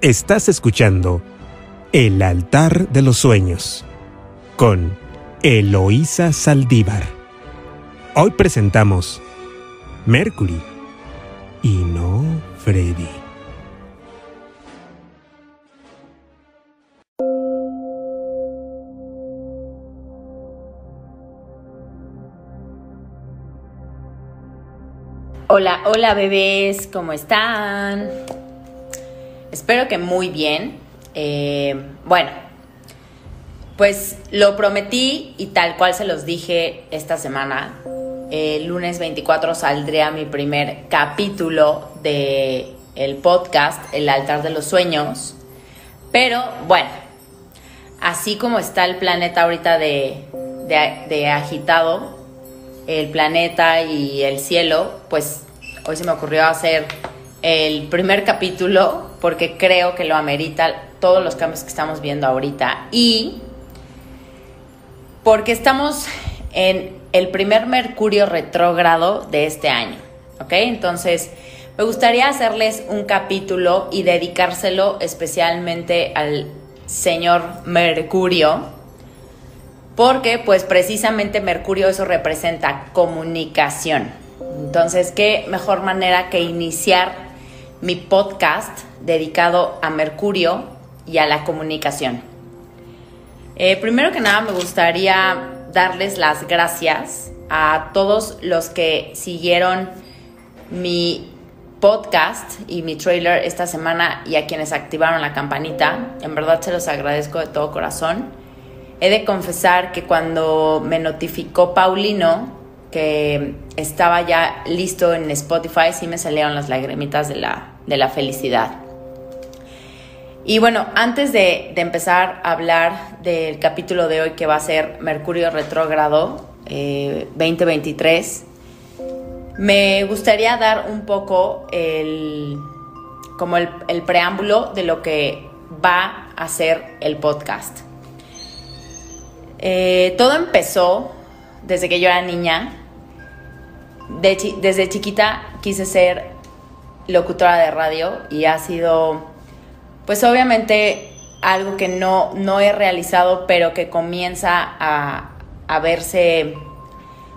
Estás escuchando El altar de los sueños con Eloísa Saldívar. Hoy presentamos Mercury y no Freddy. Hola, hola bebés, ¿cómo están? Espero que muy bien. Eh, bueno, pues lo prometí y tal cual se los dije esta semana. El lunes 24 saldría mi primer capítulo de el podcast El altar de los sueños. Pero bueno, así como está el planeta ahorita de, de agitado, el planeta y el cielo, pues hoy se me ocurrió hacer el primer capítulo porque creo que lo amerita todos los cambios que estamos viendo ahorita y porque estamos en el primer Mercurio retrógrado de este año, ¿ok? Entonces, me gustaría hacerles un capítulo y dedicárselo especialmente al señor Mercurio, porque pues precisamente Mercurio eso representa comunicación. Entonces, ¿qué mejor manera que iniciar mi podcast dedicado a Mercurio y a la comunicación? Eh, primero que nada, me gustaría darles las gracias a todos los que siguieron mi podcast y mi trailer esta semana y a quienes activaron la campanita. En verdad se los agradezco de todo corazón. He de confesar que cuando me notificó Paulino que estaba ya listo en Spotify, sí me salieron las lagrimitas de la, de la felicidad. Y bueno, antes de, empezar a hablar del capítulo de hoy que va a ser Mercurio retrógrado 2023, eh, me gustaría dar un poco el, como el, preámbulo de lo que va a ser el podcast. Eh, todo empezó desde que yo era niña. desde chiquita quise ser locutora de radio y ha sido, pues obviamente, algo que no, no he realizado, pero que comienza a, a verse,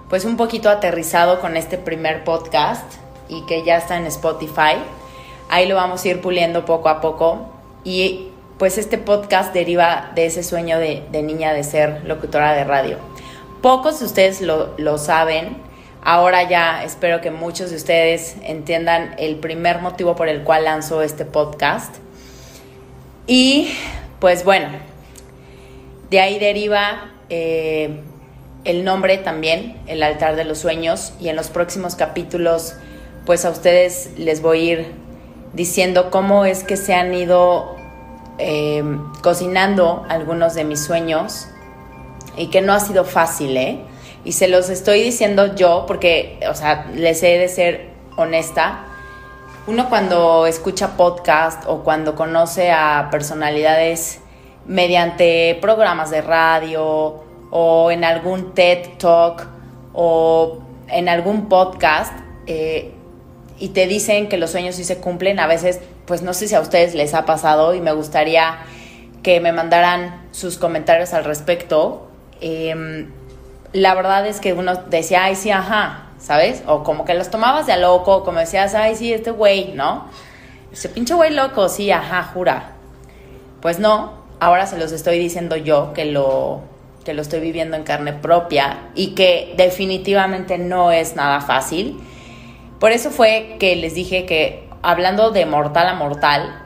pues un poquito aterrizado con este primer podcast y que ya está en Spotify. Ahí lo vamos a ir puliendo poco a poco. Y pues este podcast deriva de ese sueño de, niña de ser locutora de radio. Pocos de ustedes lo, saben, ahora ya espero que muchos de ustedes entiendan el primer motivo por el cual lanzo este podcast. Y pues bueno, de ahí deriva eh, el nombre también, el altar de los sueños, y en los próximos capítulos pues a ustedes les voy a ir diciendo cómo es que se han ido Em, cocinando algunos de mis sueños y que no ha sido fácil, ¿eh? Y se los estoy diciendo yo porque, o sea, les he de ser honesta. Uno cuando escucha podcast o cuando conoce a personalidades mediante programas de radio o en algún TED Talk o en algún podcast eh, y te dicen que los sueños sí se cumplen, a veces pues no sé si a ustedes les ha pasado y me gustaría que me mandaran sus comentarios al respecto. Em, la verdad es que uno decía, ay, sí, ajá, ¿sabes? O como que los tomabas de a loco, como decías, ay, sí, este güey, ¿no? Ese pinche güey loco, sí, ajá, jura. Pues no, ahora se los estoy diciendo yo que lo, que lo estoy viviendo en carne propia y que definitivamente no es nada fácil. Por eso fue que les dije que hablando de mortal a mortal,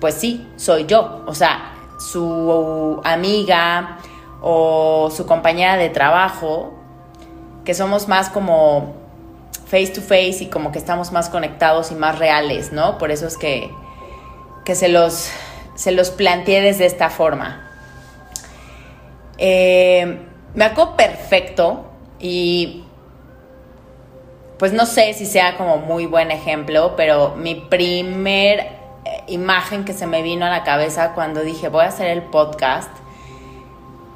pues sí, soy yo. O sea, su amiga o su compañera de trabajo, que somos más como face to face y como que estamos más conectados y más reales, ¿no? Por eso es que, que se, los, se los planteé desde esta forma. Eh, me acuerdo perfecto y pues no sé si sea como muy buen ejemplo, pero mi primer eh, imagen que se me vino a la cabeza cuando dije voy a hacer el podcast,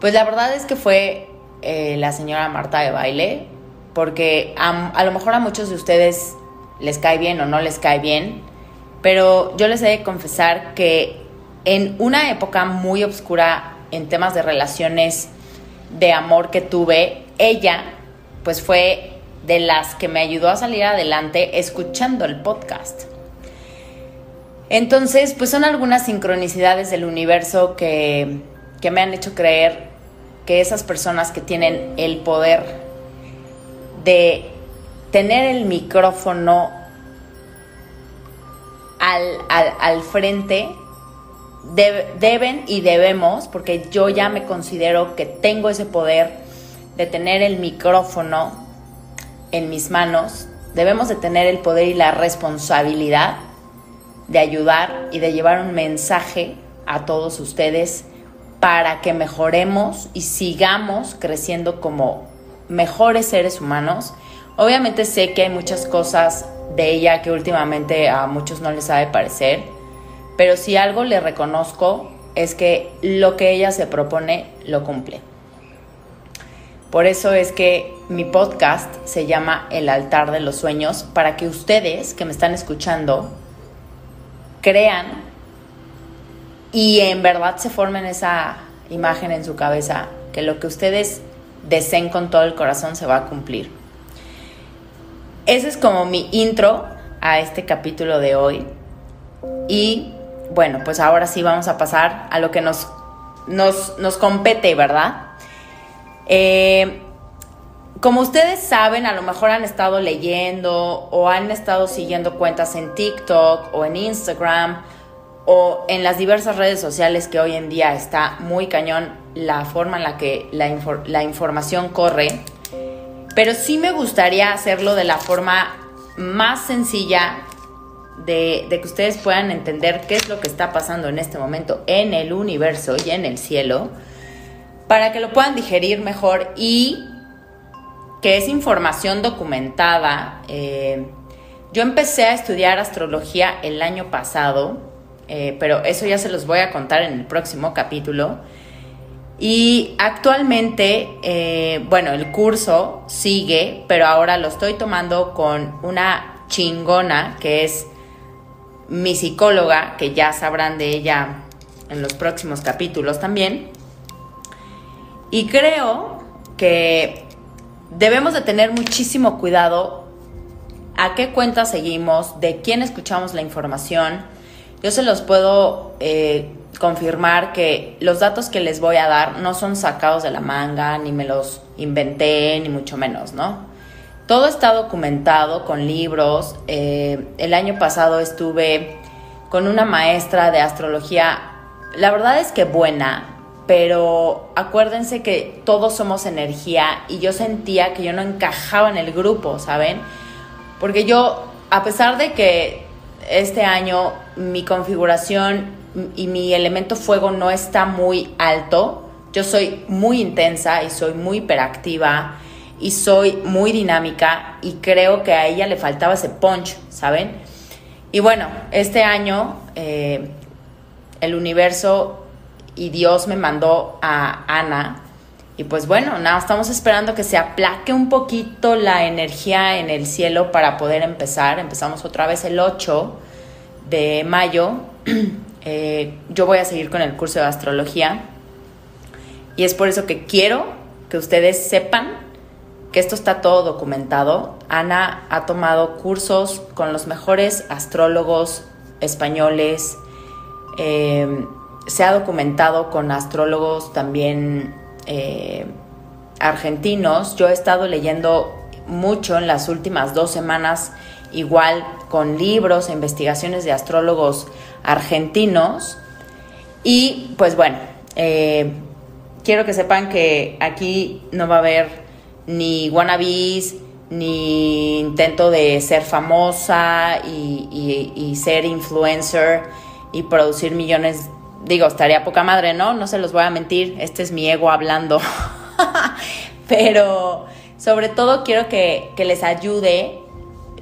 pues la verdad es que fue eh, la señora Marta de baile, porque a, lo mejor a muchos de ustedes les cae bien o no les cae bien, pero yo les he de confesar que en una época muy oscura en temas de relaciones de amor que tuve, ella pues fue de las que me ayudó a salir adelante escuchando el podcast. Entonces, pues son algunas sincronicidades del universo que, que me han hecho creer que esas personas que tienen el poder de tener el micrófono al, al, frente deben y debemos, porque yo ya me considero que tengo ese poder de tener el micrófono en mis manos, debemos de tener el poder y la responsabilidad de ayudar y de llevar un mensaje a todos ustedes para que mejoremos y sigamos creciendo como mejores seres humanos. Obviamente sé que hay muchas cosas de ella que últimamente a muchos no les sabe parecer, pero si algo le reconozco es que lo que ella se propone lo cumple. Por eso es que mi podcast se llama El altar de los sueños, para que ustedes que me están escuchando crean y en verdad se formen esa imagen en su cabeza, que lo que ustedes deseen con todo el corazón se va a cumplir. Ese es como mi intro a este capítulo de hoy. Y bueno, pues ahora sí vamos a pasar a lo que nos, nos, compete, ¿verdad? Eh, como ustedes saben, a lo mejor han estado leyendo o han estado siguiendo cuentas en TikTok o en Instagram o en las diversas redes sociales que hoy en día está muy cañón la forma en la que la, la información corre. Pero sí me gustaría hacerlo de la forma más sencilla de, de, que ustedes puedan entender qué es lo que está pasando en este momento en el universo y en el cielo, para que lo puedan digerir mejor y que es información documentada. Eh, yo empecé a estudiar astrología el año pasado eh, pero eso ya se los voy a contar en el próximo capítulo. Y actualmente, eh, bueno, el curso sigue, pero ahora lo estoy tomando con una chingona que es mi psicóloga, que ya sabrán de ella en los próximos capítulos también. Y creo que debemos de tener muchísimo cuidado a qué cuenta seguimos, de quién escuchamos la información, yo se los puedo eh, confirmar que los datos que les voy a dar no son sacados de la manga, ni me los inventé, ni mucho menos, ¿no? Todo está documentado con libros. Eh, el año pasado estuve con una maestra de astrología, la verdad es que buena, pero acuérdense que todos somos energía y yo sentía que yo no encajaba en el grupo, ¿saben? Porque yo, a pesar de que este año mi configuración y mi elemento fuego no está muy alto. Yo soy muy intensa y soy muy hiperactiva y soy muy dinámica y creo que a ella le faltaba ese punch, ¿saben? Y bueno, este año eh, el universo y Dios me mandó a Ana y pues bueno, nada, estamos esperando que se aplaque un poquito la energía en el cielo para poder empezar. Empezamos otra vez el 8 de mayo. Eh, yo voy a seguir con el curso de astrología. Y es por eso que quiero que ustedes sepan que esto está todo documentado. Ana ha tomado cursos con los mejores astrólogos españoles. Eh, se ha documentado con astrólogos también eh, argentinos. Yo he estado leyendo mucho en las últimas dos semanas, igual con libros e investigaciones de astrólogos argentinos. Y pues bueno, eh, quiero que sepan que aquí no va a haber ni wannabes, ni intento de ser famosa y, y ser influencer y producir millones digo, estaría poca madre, ¿no? No se los voy a mentir, este es mi ego hablando. Pero sobre todo quiero que, les ayude,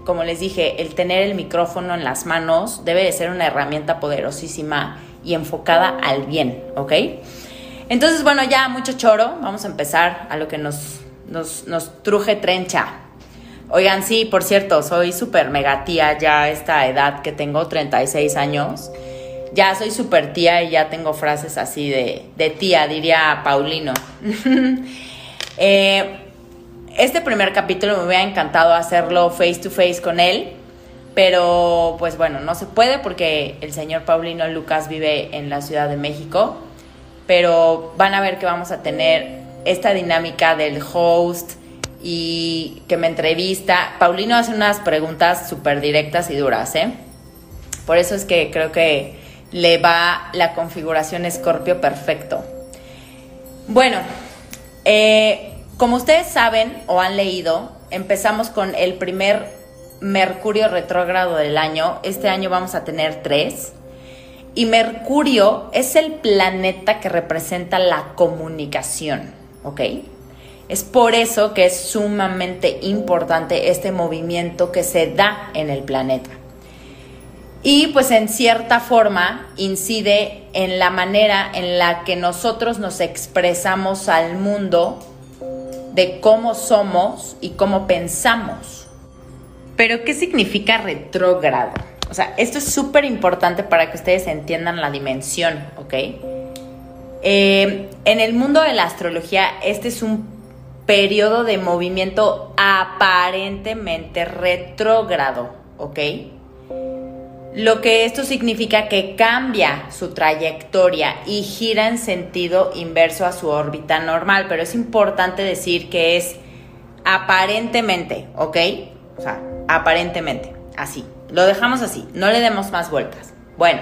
como les dije, el tener el micrófono en las manos debe de ser una herramienta poderosísima y enfocada al bien, ¿ok? Entonces, bueno, ya mucho choro, vamos a empezar a lo que nos, nos, truje trencha. Oigan, sí, por cierto, soy súper mega tía ya a esta edad que tengo, 36 años. Ya soy súper tía y ya tengo frases así de, de tía, diría Paulino. eh, este primer capítulo me hubiera encantado hacerlo face to face con él, pero pues bueno, no se puede porque el señor Paulino Lucas vive en la Ciudad de México, pero van a ver que vamos a tener esta dinámica del host y que me entrevista. Paulino hace unas preguntas súper directas y duras, ¿eh? Por eso es que creo que le va la configuración Scorpio perfecto. Bueno, eh, como ustedes saben o han leído, empezamos con el primer Mercurio retrógrado del año. Este año vamos a tener tres. Y Mercurio es el planeta que representa la comunicación, ¿ok? Es por eso que es sumamente importante este movimiento que se da en el planeta. Y pues en cierta forma incide en la manera en la que nosotros nos expresamos al mundo de cómo somos y cómo pensamos. Pero, ¿qué significa retrógrado? O sea, esto es súper importante para que ustedes entiendan la dimensión, ¿ok? Eh, en el mundo de la astrología, este es un periodo de movimiento aparentemente retrógrado, ¿ok? Lo que esto significa que cambia su trayectoria y gira en sentido inverso a su órbita normal, pero es importante decir que es aparentemente, ¿ok? O sea, aparentemente, así. Lo dejamos así, no le demos más vueltas. Bueno,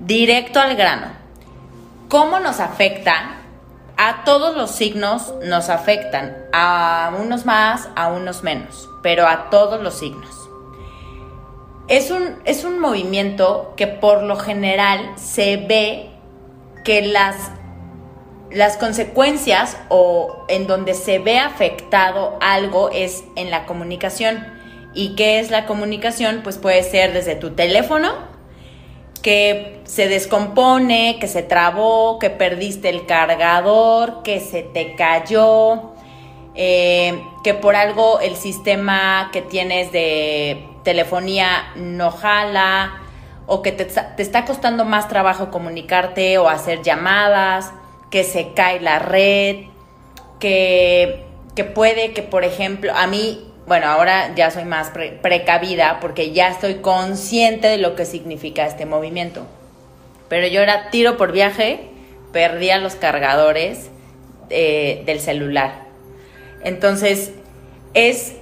directo al grano. ¿Cómo nos afecta? A todos los signos nos afectan, a unos más, a unos menos, pero a todos los signos. Es un, es un movimiento que por lo general se ve que las, las consecuencias o en donde se ve afectado algo es en la comunicación. ¿Y qué es la comunicación? Pues puede ser desde tu teléfono, que se descompone, que se trabó, que perdiste el cargador, que se te cayó, eh, que por algo el sistema que tienes de telefonía no jala o que te, está costando más trabajo comunicarte o hacer llamadas, que se cae la red, que, que puede que, por ejemplo, a mí, bueno, ahora ya soy más precavida porque ya estoy consciente de lo que significa este movimiento. Pero yo era tiro por viaje, perdía los cargadores eh, del celular. Entonces, es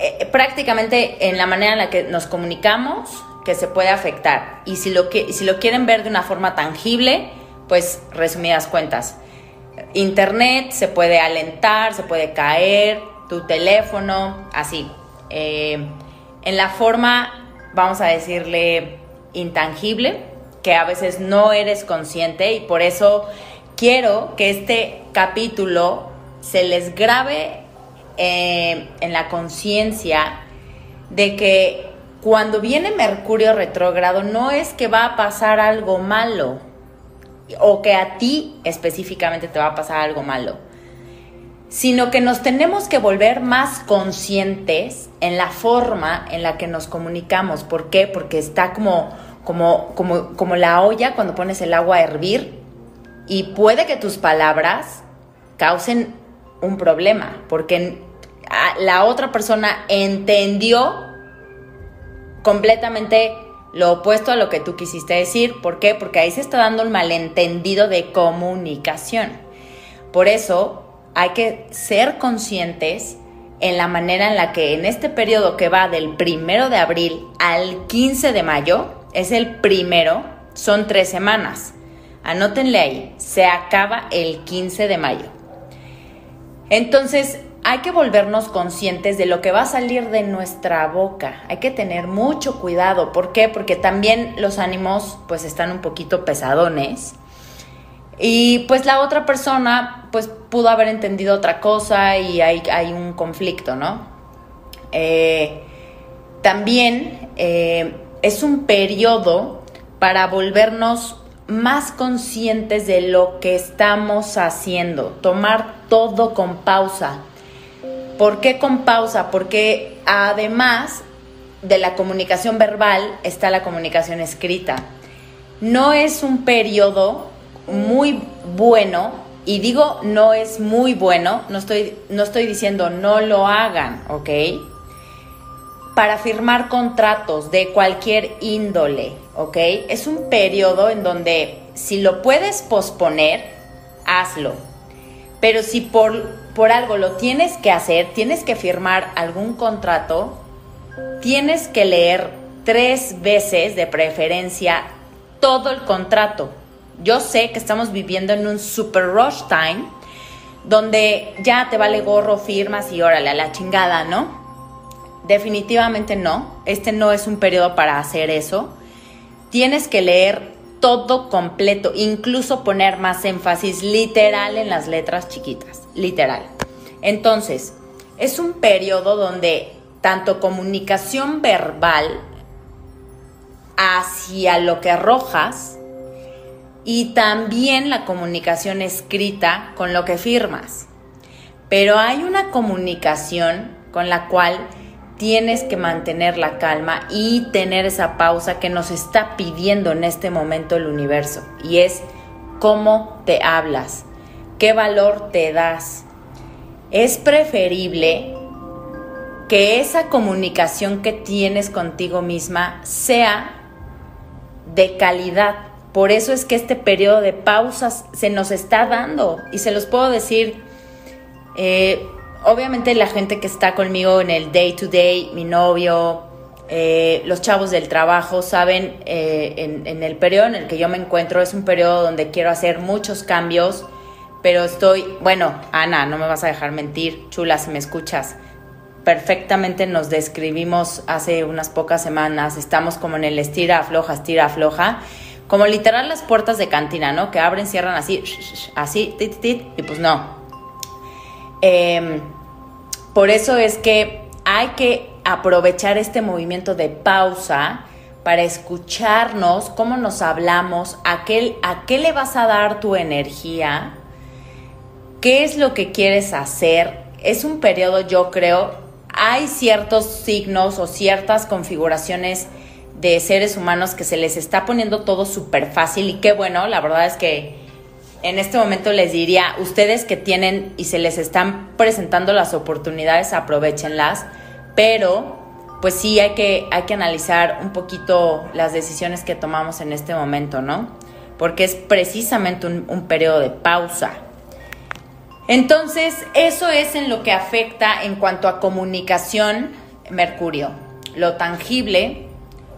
eh, prácticamente en la manera en la que nos comunicamos que se puede afectar. Y si lo, que, si lo quieren ver de una forma tangible, pues resumidas cuentas. Internet se puede alentar, se puede caer, tu teléfono, así. Eh, en la forma, vamos a decirle, intangible, que a veces no eres consciente y por eso quiero que este capítulo se les grabe eh, en la conciencia de que cuando viene Mercurio retrógrado no es que va a pasar algo malo o que a ti específicamente te va a pasar algo malo, sino que nos tenemos que volver más conscientes en la forma en la que nos comunicamos. ¿Por qué? Porque está como, como, como, como la olla cuando pones el agua a hervir y puede que tus palabras causen un problema, porque la otra persona entendió completamente lo opuesto a lo que tú quisiste decir. ¿Por qué? Porque ahí se está dando un malentendido de comunicación. Por eso hay que ser conscientes en la manera en la que en este periodo que va del primero de abril al 15 de mayo, es el primero, son tres semanas. Anótenle ahí, se acaba el 15 de mayo. Entonces, hay que volvernos conscientes de lo que va a salir de nuestra boca. Hay que tener mucho cuidado. ¿Por qué? Porque también los ánimos pues están un poquito pesadones. Y pues la otra persona pues pudo haber entendido otra cosa y hay, un conflicto, ¿no? Eh, también eh, es un periodo para volvernos más conscientes de lo que estamos haciendo, tomar todo con pausa ¿Por qué con pausa? Porque además de la comunicación verbal está la comunicación escrita. No es un periodo muy bueno, y digo no es muy bueno, no estoy, no estoy diciendo no lo hagan, ¿ok? Para firmar contratos de cualquier índole, ¿ok? Es un periodo en donde si lo puedes posponer, hazlo. Pero si por, por algo lo tienes que hacer, tienes que firmar algún contrato, tienes que leer tres veces de preferencia todo el contrato. Yo sé que estamos viviendo en un super rush time donde ya te vale gorro, firmas y órale a la chingada, ¿no? Definitivamente no. Este no es un periodo para hacer eso. Tienes que leer todo completo, incluso poner más énfasis literal en las letras chiquitas, literal. Entonces, es un periodo donde tanto comunicación verbal hacia lo que arrojas y también la comunicación escrita con lo que firmas. Pero hay una comunicación con la cual tienes que mantener la calma y tener esa pausa que nos está pidiendo en este momento el universo. Y es cómo te hablas, qué valor te das. Es preferible que esa comunicación que tienes contigo misma sea de calidad. Por eso es que este periodo de pausas se nos está dando. Y se los puedo decir, eh, obviamente la gente que está conmigo en el day to day, mi novio, eh, los chavos del trabajo, saben, eh, en, el periodo en el que yo me encuentro es un periodo donde quiero hacer muchos cambios, pero estoy, bueno, Ana, no me vas a dejar mentir, chula, si me escuchas. Perfectamente nos describimos hace unas pocas semanas, estamos como en el estira, afloja, estira, afloja, como literal las puertas de cantina, ¿no? Que abren, cierran así, así, tit, tit, y pues no. Eh, por eso es que hay que aprovechar este movimiento de pausa para escucharnos, cómo nos hablamos, a qué, a qué le vas a dar tu energía, qué es lo que quieres hacer. Es un periodo, yo creo, hay ciertos signos o ciertas configuraciones de seres humanos que se les está poniendo todo súper fácil y qué bueno, la verdad es que en este momento les diría, ustedes que tienen y se les están presentando las oportunidades, aprovechenlas, pero pues sí hay que, hay que analizar un poquito las decisiones que tomamos en este momento, ¿no? Porque es precisamente un, un periodo de pausa. Entonces, eso es en lo que afecta en cuanto a comunicación Mercurio. Lo tangible,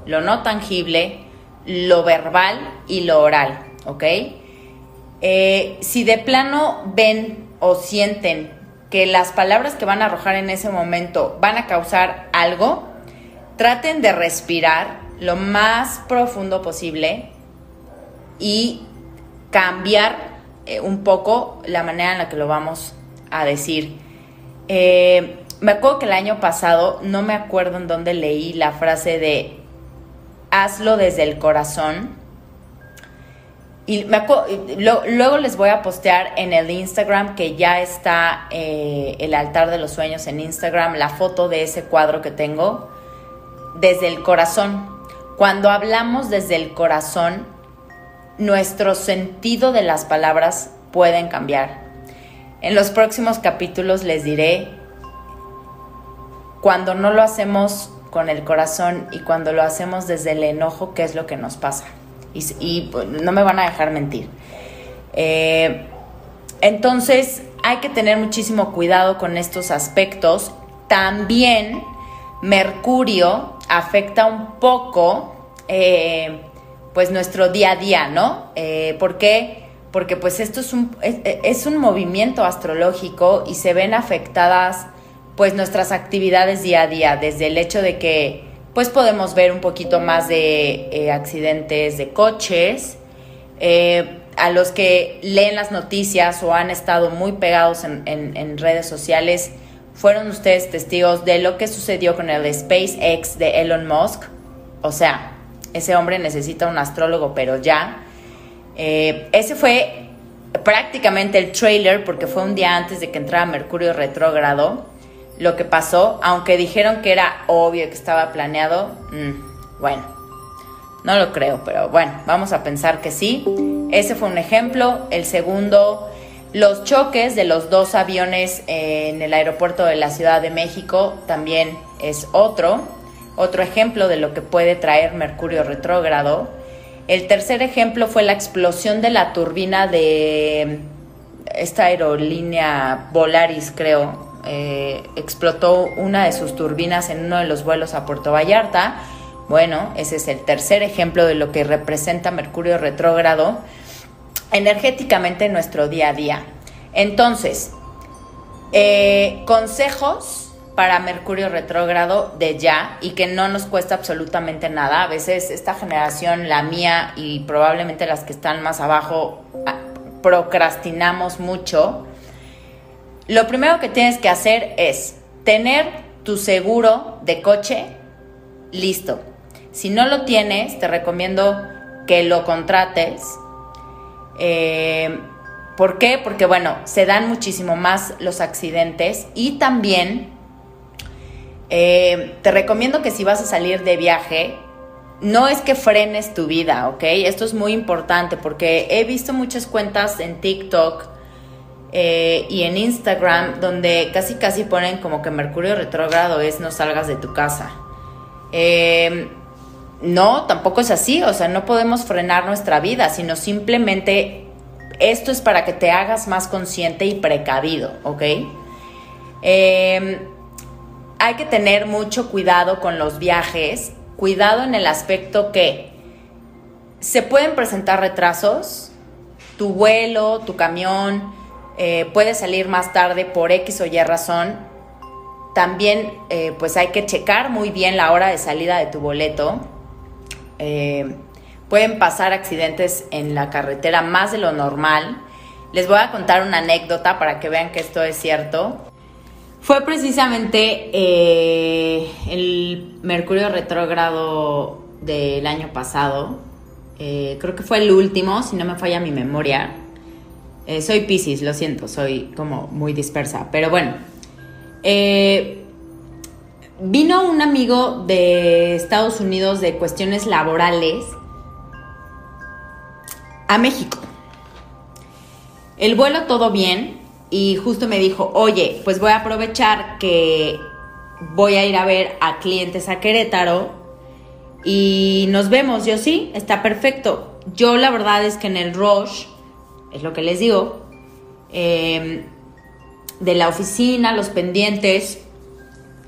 lo no tangible, lo verbal y lo oral, ¿ok? Eh, si de plano ven o sienten que las palabras que van a arrojar en ese momento van a causar algo, traten de respirar lo más profundo posible y cambiar eh, un poco la manera en la que lo vamos a decir. Eh, me acuerdo que el año pasado, no me acuerdo en dónde leí la frase de hazlo desde el corazón y luego les voy a postear en el Instagram que ya está eh, el altar de los sueños en Instagram, la foto de ese cuadro que tengo desde el corazón. Cuando hablamos desde el corazón, nuestro sentido de las palabras pueden cambiar. En los próximos capítulos les diré cuando no lo hacemos con el corazón y cuando lo hacemos desde el enojo, qué es lo que nos pasa y, pues, no me van a dejar mentir. Eh, entonces hay que tener muchísimo cuidado con estos aspectos. También Mercurio afecta un poco eh, pues nuestro día a día, ¿no? Eh, ¿Por qué? Porque pues esto es un, es un movimiento astrológico y se ven afectadas pues nuestras actividades día a día, desde el hecho de que pues podemos ver un poquito más de eh, accidentes de coches. Eh, a los que leen las noticias o han estado muy pegados en, redes sociales, fueron ustedes testigos de lo que sucedió con el SpaceX de Elon Musk. O sea, ese hombre necesita un astrólogo, pero ya. Eh, ese fue prácticamente el trailer porque fue un día antes de que entrara Mercurio retrógrado lo que pasó, aunque dijeron que era obvio que estaba planeado. Mm, bueno, no lo creo, pero bueno, vamos a pensar que sí. Ese fue un ejemplo. El segundo, los choques de los dos aviones en el aeropuerto de la Ciudad de México también es otro, otro ejemplo de lo que puede traer Mercurio retrógrado. El tercer ejemplo fue la explosión de la turbina de esta aerolínea Volaris, creo, eh, explotó una de sus turbinas en uno de los vuelos a Puerto Vallarta. Bueno, ese es el tercer ejemplo de lo que representa Mercurio retrógrado energéticamente en nuestro día a día. Entonces, eh, consejos para Mercurio retrógrado de ya y que no nos cuesta absolutamente nada. A veces esta generación, la mía y probablemente las que están más abajo, ah, procrastinamos mucho lo primero que tienes que hacer es tener tu seguro de coche listo. Si no lo tienes, te recomiendo que lo contrates. Eh, ¿Por qué? Porque bueno, se dan muchísimo más los accidentes y también eh, te recomiendo que si vas a salir de viaje, no es que frenes tu vida, ¿ok? Esto es muy importante porque he visto muchas cuentas en TikTok eh, y en Instagram donde casi casi ponen como que Mercurio retrógrado es no salgas de tu casa. Eh, no, tampoco es así, o sea, no podemos frenar nuestra vida, sino simplemente esto es para que te hagas más consciente y precavido, ¿ok? Eh, hay que tener mucho cuidado con los viajes, cuidado en el aspecto que se pueden presentar retrasos, tu vuelo, tu camión, eh, puede salir más tarde por X o Y razón. También eh, pues hay que checar muy bien la hora de salida de tu boleto. Eh, pueden pasar accidentes en la carretera más de lo normal. Les voy a contar una anécdota para que vean que esto es cierto. Fue precisamente el Mercurio retrógrado del año pasado. creo que fue el último, si no me falla mi memoria. Eh, soy Pisces, lo siento, soy como muy dispersa. Pero bueno, eh, vino un amigo de Estados Unidos de cuestiones laborales a México. El vuelo todo bien y justo me dijo, oye, pues voy a aprovechar que voy a ir a ver a clientes a Querétaro y nos vemos. Yo sí, está perfecto. Yo la verdad es que en el rush es lo que les digo, em, de la oficina, los pendientes,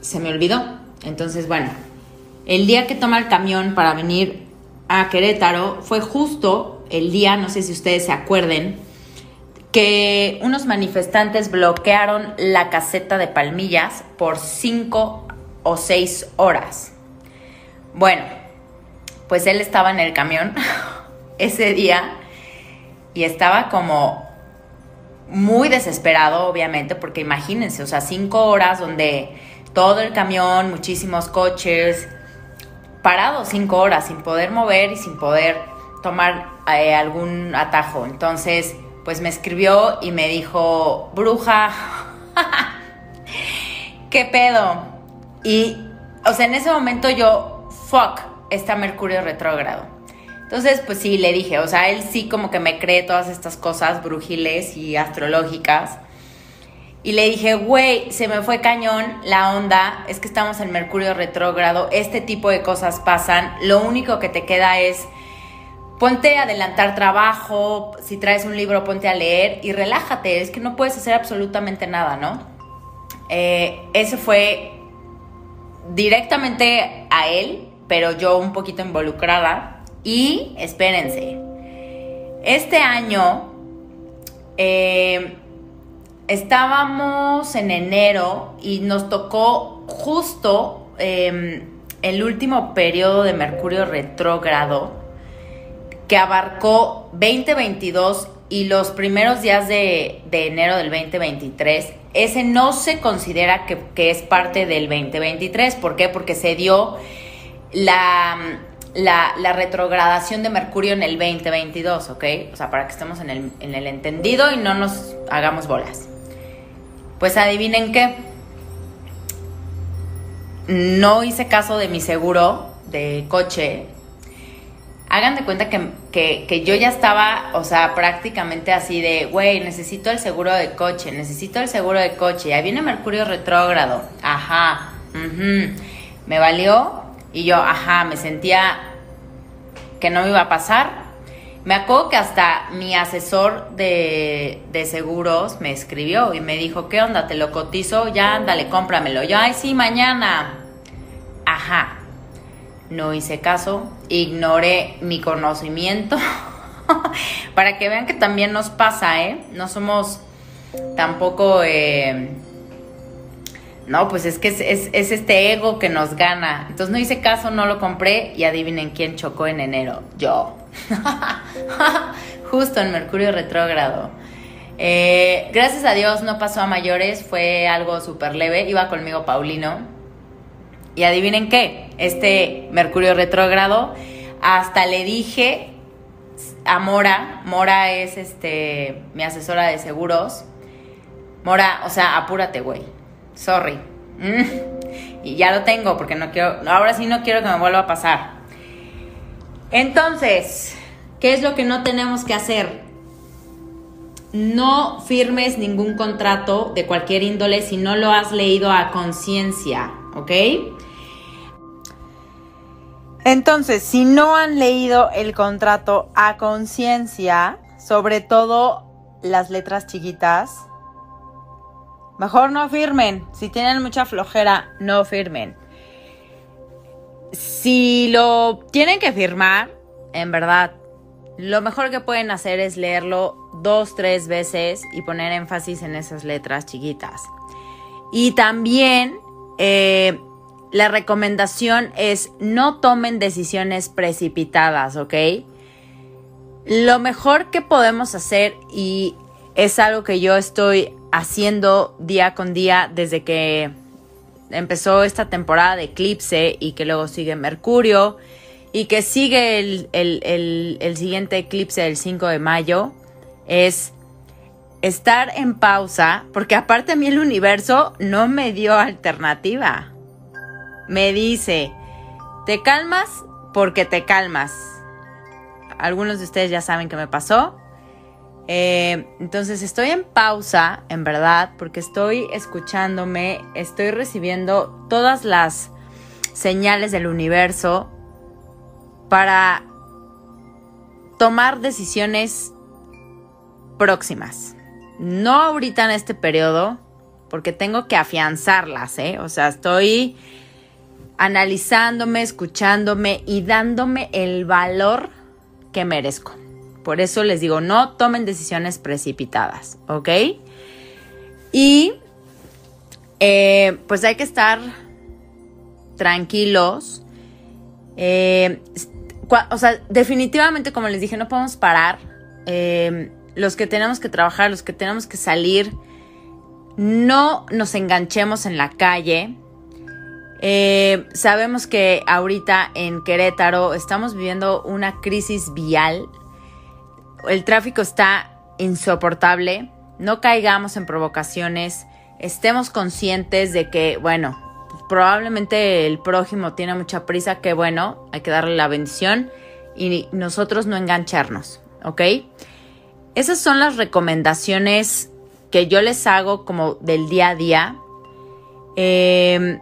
se me olvidó. Entonces, bueno, el día que toma el camión para venir a Querétaro fue justo el día, no sé si ustedes se acuerden, que unos manifestantes bloquearon la caseta de Palmillas por cinco o seis horas. Bueno, pues él estaba en el camión ese día y estaba como muy desesperado, obviamente, porque imagínense, o sea, cinco horas donde todo el camión, muchísimos coches, parado cinco horas sin poder mover y sin poder tomar eh, algún atajo. Entonces, pues me escribió y me dijo, bruja, ¿qué pedo? Y, o sea, en ese momento yo, fuck, está Mercurio retrógrado. Entonces, pues sí, le dije, o sea, él sí como que me cree todas estas cosas brujiles y astrológicas. Y le dije, güey, se me fue cañón la onda, es que estamos en Mercurio retrógrado, este tipo de cosas pasan, lo único que te queda es ponte a adelantar trabajo, si traes un libro ponte a leer y relájate, es que no puedes hacer absolutamente nada, ¿no? Eh, eso fue directamente a él, pero yo un poquito involucrada. Y espérense, este año eh, estábamos en enero y nos tocó justo em, el último periodo de Mercurio retrógrado que abarcó 2022 y los primeros días de, enero del 2023. Ese no se considera que, es parte del 2023. ¿Por qué? Porque se dio la la, retrogradación de Mercurio en el 2022, ¿ok? O sea, para que estemos en el, en el entendido y no nos hagamos bolas. Pues adivinen qué. no hice caso de mi seguro de coche. Hagan de cuenta que, que yo ya estaba, o sea, prácticamente así de, güey, necesito el seguro de coche, necesito el seguro de coche. Ahí viene Mercurio retrógrado. Ajá. Me valió y yo, ajá, me sentía que no me iba a pasar. Me acuerdo que hasta mi asesor de, de, seguros me escribió y me dijo, ¿qué onda? ¿Te lo cotizo? Ya, ándale, cómpramelo. Yo, ay, sí, mañana. Ajá. No hice caso, ignoré mi conocimiento. Para que vean que también nos pasa, ¿eh? No somos tampoco... Eh, no, pues es que es, este ego que nos gana. Entonces no hice caso, no lo compré y adivinen quién chocó en enero. Yo. Justo en Mercurio retrógrado. Eh, gracias a Dios no pasó a mayores, fue algo súper leve. Iba conmigo Paulino. Y adivinen qué, este Mercurio retrógrado, hasta le dije a Mora, Mora es este mi asesora de seguros. Mora, o sea, apúrate, güey sorry. Mm. Y ya lo tengo porque no quiero, ahora sí no quiero que me vuelva a pasar. Entonces, ¿qué es lo que no tenemos que hacer? No firmes ningún contrato de cualquier índole si no lo has leído a conciencia, ¿ok? Entonces, si no han leído el contrato a conciencia, sobre todo las letras chiquitas, Mejor no firmen. Si tienen mucha flojera, no firmen. Si lo tienen que firmar, en verdad, lo mejor que pueden hacer es leerlo dos, tres veces y poner énfasis en esas letras chiquitas. Y también eh, la recomendación es no tomen decisiones precipitadas, ¿ok? Lo mejor que podemos hacer y es algo que yo estoy haciendo día con día desde que empezó esta temporada de eclipse y que luego sigue Mercurio y que sigue el, siguiente eclipse del 5 de mayo es estar en pausa porque aparte a mí el universo no me dio alternativa. Me dice, te calmas porque te calmas. Algunos de ustedes ya saben qué me pasó. Eh, entonces estoy en pausa, en verdad, porque estoy escuchándome, estoy recibiendo todas las señales del universo para tomar decisiones próximas. No ahorita en este periodo, porque tengo que afianzarlas, ¿eh? O sea, estoy analizándome, escuchándome y dándome el valor que merezco. Por eso les digo, no tomen decisiones precipitadas, ¿ok? Y eh, pues hay que estar tranquilos. Eh, o sea, definitivamente, como les dije, no podemos parar. Eh, los que tenemos que trabajar, los que tenemos que salir, no nos enganchemos en la calle. Sabemos que ahorita en Querétaro estamos viviendo una crisis vial el tráfico está insoportable, no caigamos en provocaciones, estemos conscientes de que, bueno, probablemente el prójimo tiene mucha prisa, que bueno, hay que darle la bendición y nosotros no engancharnos, ¿ok? Esas son las recomendaciones que yo les hago como del día a día. Em,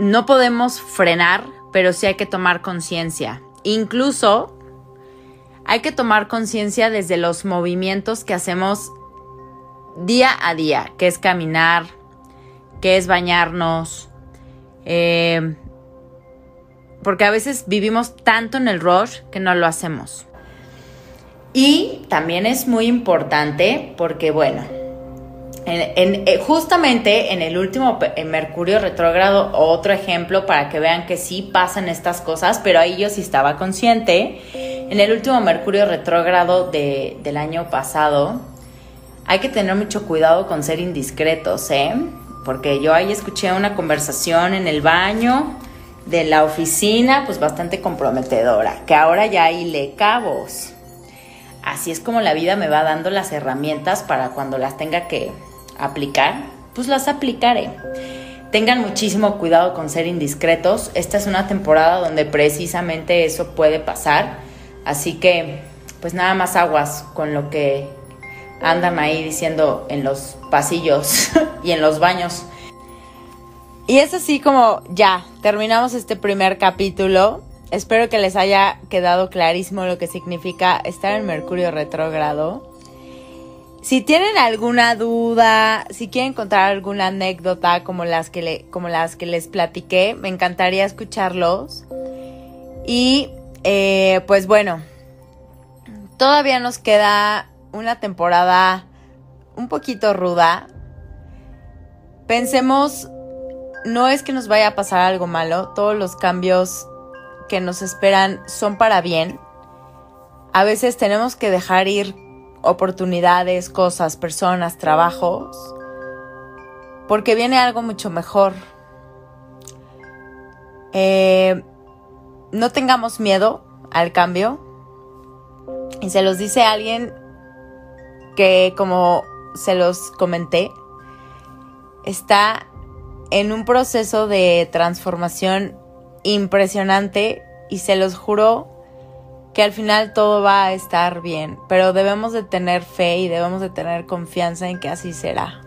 no podemos frenar, pero sí hay que tomar conciencia. Incluso hay que tomar conciencia desde los movimientos que hacemos día a día, que es caminar, que es bañarnos, eh, porque a veces vivimos tanto en el rush que no lo hacemos. Y también es muy importante porque, bueno, eh, justamente en el último Mercurio retrógrado, otro ejemplo para que vean que sí pasan estas cosas, pero ahí yo sí estaba consciente. En el último Mercurio retrógrado del año pasado, hay que tener mucho cuidado con ser indiscretos, ¿eh? Porque yo ahí escuché una conversación en el baño de la oficina, pues bastante comprometedora, que ahora ya le cabos. Así es como la vida me va dando las herramientas para cuando las tenga que aplicar, pues las aplicaré. tengan muchísimo cuidado con ser indiscretos. Esta es una temporada donde precisamente eso puede pasar. Así que, pues nada más aguas con lo que andan ahí diciendo en los pasillos y en los baños. Y es así como ya, terminamos este primer capítulo. Espero que les haya quedado clarísimo lo que significa estar en Mercurio retrógrado. Si tienen alguna duda, si quieren contar alguna anécdota como las que, le, como las que les platiqué, me encantaría escucharlos. Y eh, pues bueno, todavía nos queda una temporada un poquito ruda. Pensemos, no es que nos vaya a pasar algo malo, todos los cambios que nos esperan son para bien. A veces tenemos que dejar ir oportunidades, cosas, personas, trabajos, porque viene algo mucho mejor. Eh, no tengamos miedo al cambio. Y se los dice alguien que, como se los comenté, está en un proceso de transformación impresionante y se los juro que al final todo va a estar bien, pero debemos de tener fe y debemos de tener confianza en que así será.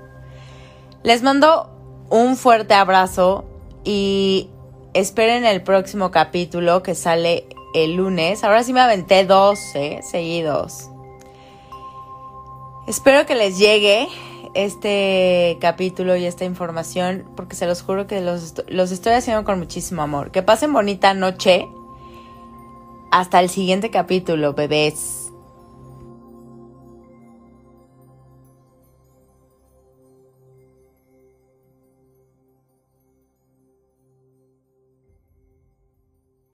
Les mando un fuerte abrazo y esperen el próximo capítulo que sale el lunes. Ahora sí me aventé 12 seguidos. Espero que les llegue este capítulo y esta información porque se los juro que los, los estoy haciendo con muchísimo amor. Que pasen bonita noche. Hasta el siguiente capítulo, bebés.